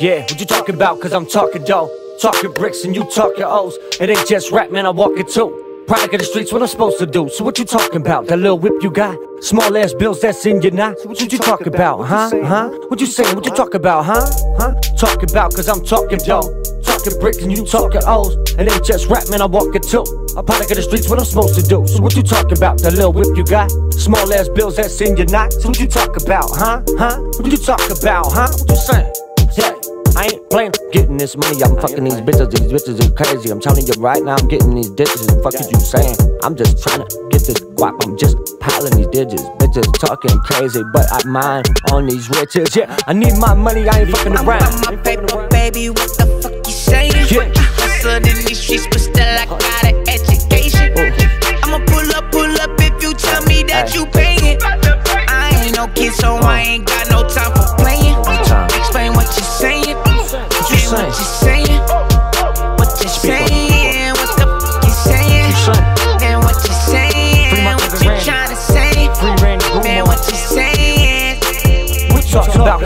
talking about? Cause I'm talking dough. Talking bricks and you talking O's. It ain't just rap, man, I walk it too. Product of the streets, what I'm supposed to do. So what you talking about? That little whip you got? Small ass bills that's in your knot? So What you, you talking about, huh? Huh? What you saying? What you talking about, huh? Huh? Talking about, cause I'm talking dough. Talking bricks and you talking O's. It ain't just rap, man, I walk it too. A product of the streets, what I'm supposed to do. So what you talking about? That little whip you got? Small ass bills that's in your knot? So what you talk about, huh? Huh? What you talk about, huh? What you saying? I ain't playing, getting this money. I'm fucking these bitches. These bitches are crazy. I'm telling you right now, I'm getting these ditches. Fuck is you saying? I'm just trying to get this guap. I'm just piling these digits. Bitches talking crazy, but I mind on these riches. Yeah, I need my money. I ain't fucking around. I'm my paper, baby. What the fuck you saying? Yeah. Hustled in these streets, but still I got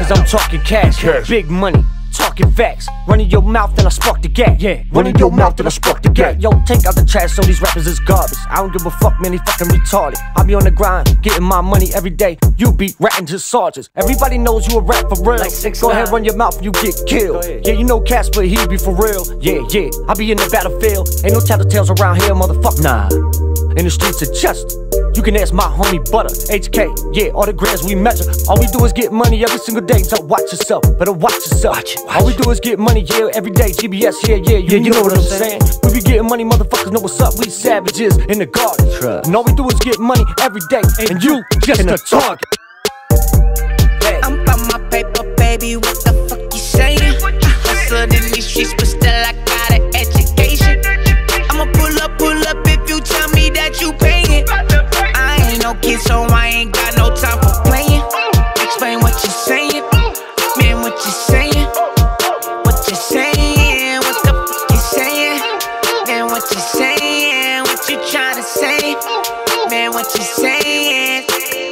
Cause I'm talking cash, big money. Talking facts, running your mouth and I spark the gap. Yeah, running your mouth and I spark the gap. Yo, take out the trash, so these rappers is garbage. I don't give a fuck, man, they fucking retarded. I be on the grind, getting my money every day. You be ratting to sergeants. Everybody knows you a rap for real. Like 6ix9ine. Go ahead, run your mouth, you get killed. Yeah, you know Kaspa, he be for real. Yeah, yeah, I be in the battlefield. Ain't no tattletales around here, motherfucker. Nah, in the streets of just. You can ask my homie Butter, HK, yeah, all the grams we measure. All we do is get money every single day, so watch yourself, better watch yourself. All we do is get money, yeah, every day. GBS, yeah, yeah, you, you know what I'm saying. We be getting money, motherfuckers know what's up. We savages in the garden. And all we do is get money every day, and you just a target. Yeah. I'm about my paper, baby. What the fuck you saying? I Hustled in these streets, saying